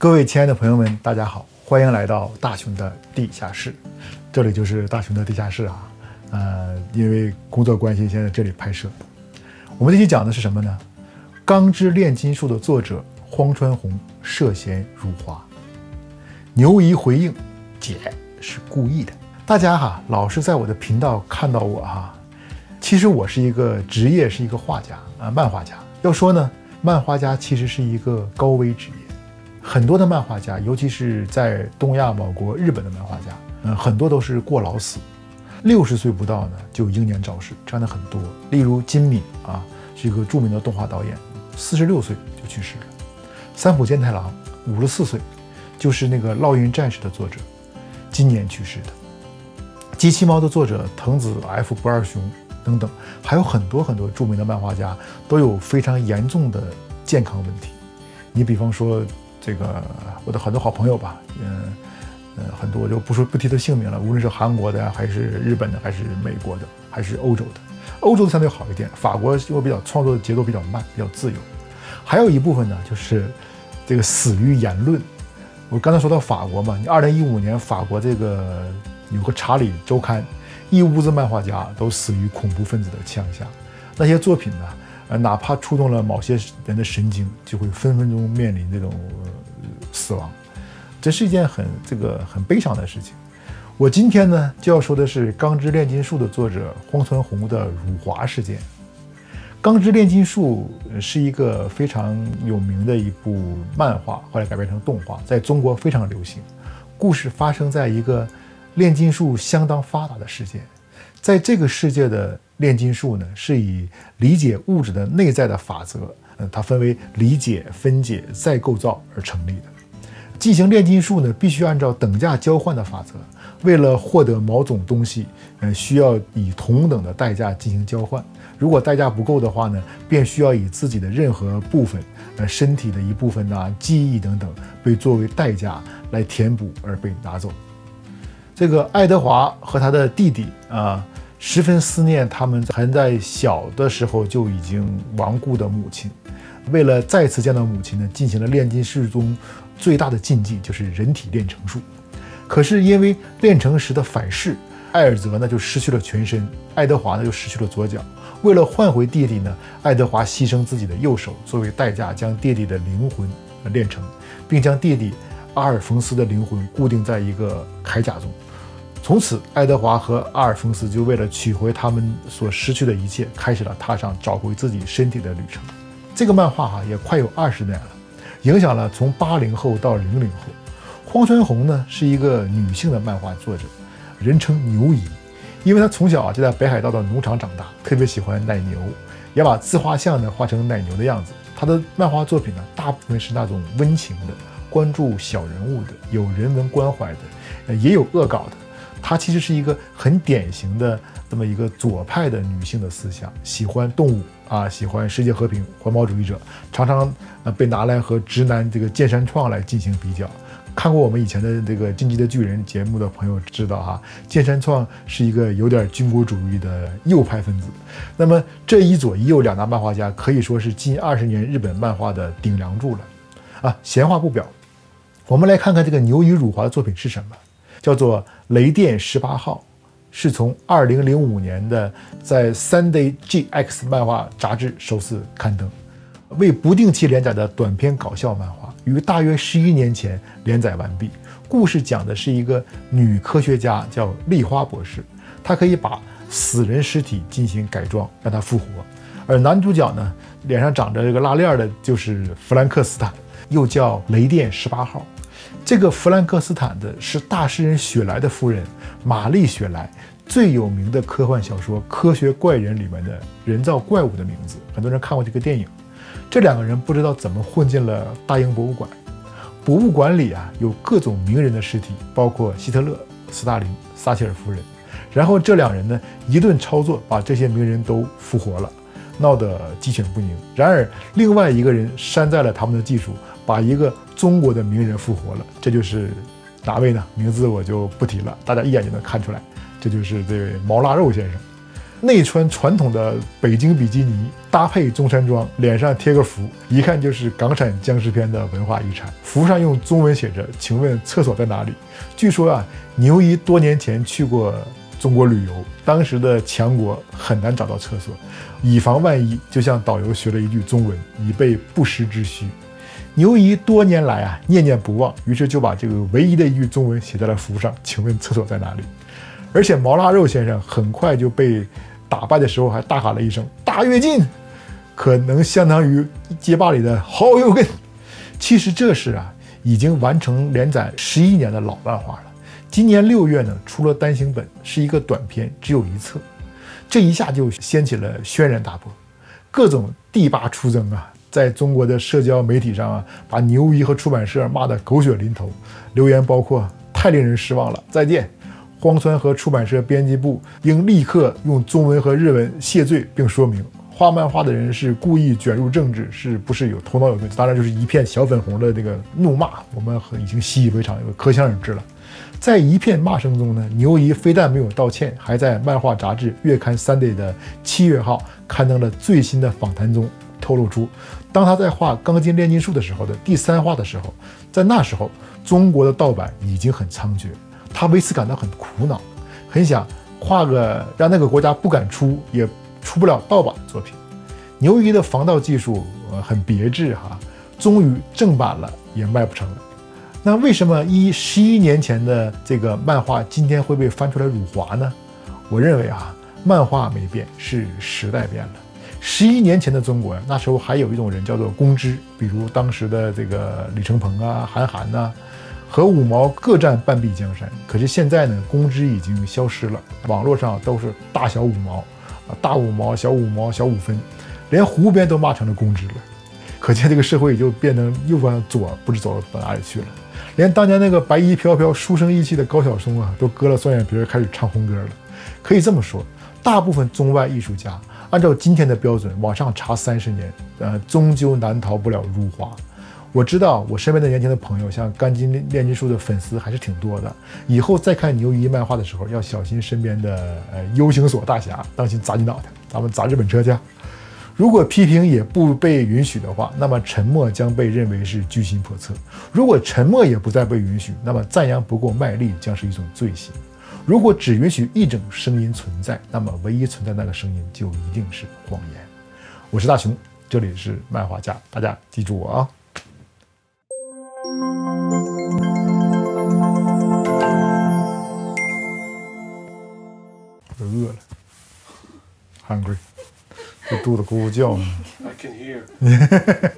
各位亲爱的朋友们，大家好，欢迎来到大雄的地下室，这里就是大雄的地下室啊。呃，因为工作关系，先在这里拍摄。我们这期讲的是什么呢？《钢之炼金术》的作者荒川弘涉嫌辱华，牛姨回应：“姐是故意的。”大家哈，老是在我的频道看到我哈，其实我是一个职业，是一个画家啊，漫画家。要说呢，漫画家其实是一个高危职业。很多的漫画家，尤其是在东亚某国日本的漫画家，嗯，很多都是过劳死，六十岁不到呢就英年早逝，这样的很多。例如金敏啊，是一个著名的动画导演，四十六岁就去世了。三浦健太郎五十四岁，就是那个《烙印战士》的作者，今年去世的。机器猫的作者藤子 F 不二雄等等，还有很多很多著名的漫画家都有非常严重的健康问题。你比方说。这个我的很多好朋友吧，嗯嗯，很多我就不说不提他姓名了。无论是韩国的，还是日本的，还是美国的，还是欧洲的，欧洲的相对好一点。法国因为比较创作的节奏比较慢，比较自由。还有一部分呢，就是这个死于言论。我刚才说到法国嘛，你二零一五年法国这个有个《查理周刊》，一屋子漫画家都死于恐怖分子的枪下，那些作品呢？呃，哪怕触动了某些人的神经，就会分分钟面临这种死亡，这是一件很这个很悲伤的事情。我今天呢就要说的是《钢之炼金术》的作者荒川弘的辱华事件。《钢之炼金术》是一个非常有名的一部漫画，后来改编成动画，在中国非常流行。故事发生在一个炼金术相当发达的世界，在这个世界的。炼金术呢，是以理解物质的内在的法则，嗯，它分为理解、分解、再构造而成立的。进行炼金术呢，必须按照等价交换的法则。为了获得某种东西，嗯，需要以同等的代价进行交换。如果代价不够的话呢，便需要以自己的任何部分，呃，身体的一部分呐、记忆等等，被作为代价来填补而被拿走。这个爱德华和他的弟弟啊。十分思念他们还在小的时候就已经亡故的母亲，为了再次见到母亲呢，进行了炼金术中最大的禁忌，就是人体炼成术。可是因为炼成时的反噬，艾尔泽呢就失去了全身，爱德华呢又失去了左脚。为了换回弟弟呢，爱德华牺牲自己的右手作为代价，将弟弟的灵魂炼成，并将弟弟阿尔冯斯的灵魂固定在一个铠甲中。从此，爱德华和阿尔丰斯就为了取回他们所失去的一切，开始了踏上找回自己身体的旅程。这个漫画哈也快有二十年了，影响了从八零后到零零后。荒川弘呢是一个女性的漫画作者，人称牛姨，因为她从小啊就在北海道的农场长大，特别喜欢奶牛，也把自画像呢画成奶牛的样子。她的漫画作品呢大部分是那种温情的，关注小人物的，有人文关怀的，也有恶搞的。她其实是一个很典型的这么一个左派的女性的思想，喜欢动物啊，喜欢世界和平，环保主义者，常常呃被拿来和直男这个剑山创来进行比较。看过我们以前的这个《进击的巨人》节目的朋友知道哈，剑山创是一个有点军国主义的右派分子。那么这一左一右两大漫画家可以说是近二十年日本漫画的顶梁柱了。啊，闲话不表，我们来看看这个牛与辱华的作品是什么。叫做《雷电十八号》，是从二零零五年的在《Sunday GX》漫画杂志首次刊登，为不定期连载的短篇搞笑漫画，于大约十一年前连载完毕。故事讲的是一个女科学家叫丽花博士，她可以把死人尸体进行改装，让它复活。而男主角呢，脸上长着这个拉链的，就是弗兰克斯坦，又叫雷电十八号。这个弗兰克斯坦的是大诗人雪莱的夫人玛丽雪莱最有名的科幻小说《科学怪人》里面的人造怪物的名字。很多人看过这个电影。这两个人不知道怎么混进了大英博物馆。博物馆里啊有各种名人的尸体，包括希特勒、斯大林、撒切尔夫人。然后这两人呢一顿操作，把这些名人都复活了，闹得鸡犬不宁。然而另外一个人山寨了他们的技术。把一个中国的名人复活了，这就是哪位呢？名字我就不提了，大家一眼就能看出来，这就是这位毛腊肉先生。内穿传统的北京比基尼，搭配中山装，脸上贴个符，一看就是港产僵尸片的文化遗产。符上用中文写着：“请问厕所在哪里？”据说啊，牛姨多年前去过中国旅游，当时的强国很难找到厕所，以防万一，就向导游学了一句中文，以备不时之需。牛姨多年来啊念念不忘，于是就把这个唯一的一句中文写在了符上：“请问厕所在哪里？”而且毛腊肉先生很快就被。打败的时候还大喊了一声“大跃进”，可能相当于街霸里的“好有根”。其实这是啊，已经完成连载十一年的老漫画了。今年六月呢，出了单行本，是一个短篇，只有一册。这一下就掀起了轩然大波，各种帝霸出征啊，在中国的社交媒体上啊，把牛一和出版社骂得狗血淋头。留言包括：“太令人失望了，再见。”荒川和出版社编辑部应立刻用中文和日文谢罪，并说明画漫画的人是故意卷入政治，是不是有头脑有问题？当然就是一片小粉红的这个怒骂，我们已经习以为常，可想而知了。在一片骂声中呢，牛一非但没有道歉，还在漫画杂志月刊《Sunday》的七月号刊登了最新的访谈中透露出，当他在画《钢筋炼金术》的时候的第三画的时候，在那时候中国的盗版已经很猖獗。他为此感到很苦恼，很想画个让那个国家不敢出也出不了盗版的作品。牛一的防盗技术呃很别致哈，终于正版了也卖不成了。那为什么一十一年前的这个漫画今天会被翻出来辱华呢？我认为啊，漫画没变，是时代变了。十一年前的中国，那时候还有一种人叫做公知，比如当时的这个李承鹏啊、韩寒呐。和五毛各占半壁江山，可是现在呢，公知已经消失了，网络上都是大小五毛，啊，大五毛、小五毛、小五分，连湖边都骂成了公知了，可见这个社会也就变成又往左，不知走到哪里去了。连当年那个白衣飘飘、书生意气的高晓松啊，都割了双眼皮开始唱红歌了。可以这么说，大部分中外艺术家按照今天的标准往上查三十年，呃，终究难逃不了辱华。我知道我身边的年轻的朋友，像甘金炼金术的粉丝还是挺多的。以后再看牛一漫画的时候，要小心身边的呃 U 型锁大侠，当心砸你脑袋。咱们砸日本车去。如果批评也不被允许的话，那么沉默将被认为是居心叵测。如果沉默也不再被允许，那么赞扬不够卖力将是一种罪行。如果只允许一种声音存在，那么唯一存在那个声音就一定是谎言。我是大熊，这里是漫画家，大家记住我啊。我饿了，hungry，这肚子咕咕叫。I can hear.